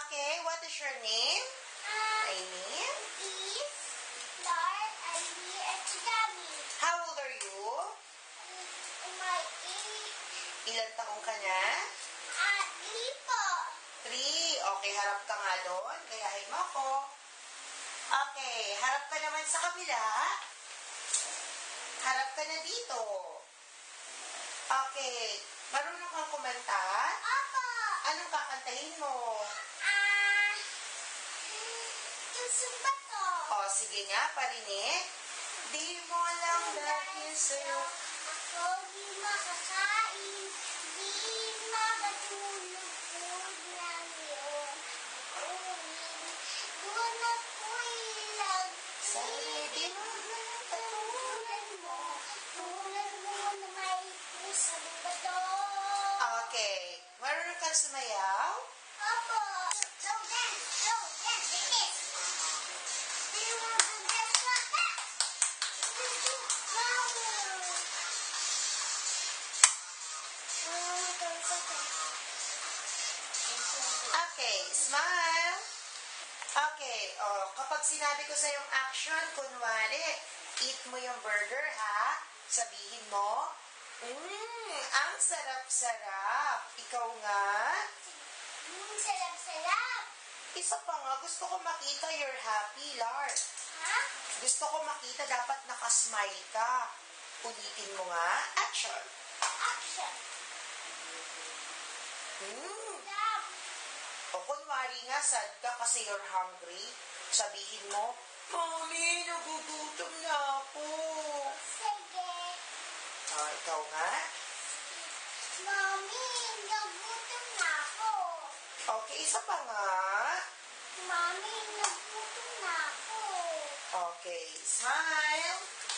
Okay, what is your name? Um, Aileen? Eve, Lar, Ali, at Gabby. How old are you? My age, Ilan taong ka na? at Lipo. Three. Okay, harap ka nga doon. Gayahin mo ako. Okay, harap ka naman sa kabila. Harap ka na dito. Okay, marunong kang kumanta? Opo. Anong kakantahin mo? Gusto ba to? O, sige nga, parinig. Di mo lang dahil sa'yo. Ako di makakain, di makatulog po lang yun. Doon ako'y Sana di mo lang Tulad mo, tulad mo na may pusang bato. Okay, marunong kang sumayaw? Okay, smile. Okay, oh, kapag sinabi ko sa yung action, kunwari, eat mo yung burger, ha? Sabihin mo, Mmm, ang sarap-sarap. Ikaw nga. Mm, sarap-sarap. Isa pa nga, gusto ko makita you're happy, Lars. Ha? Gusto ko makita dapat nakasmile ka. Ulitin mo nga. Action. Action. Hmm. Kunwari nga, sad ka kasi you're hungry. Sabihin mo, Mami, nagugutom na ako. Sige. Ah, ikaw nga. Mami, nagutom na ako. Okay, isa pa nga. Mami, nagutom na ako. Okay, smile.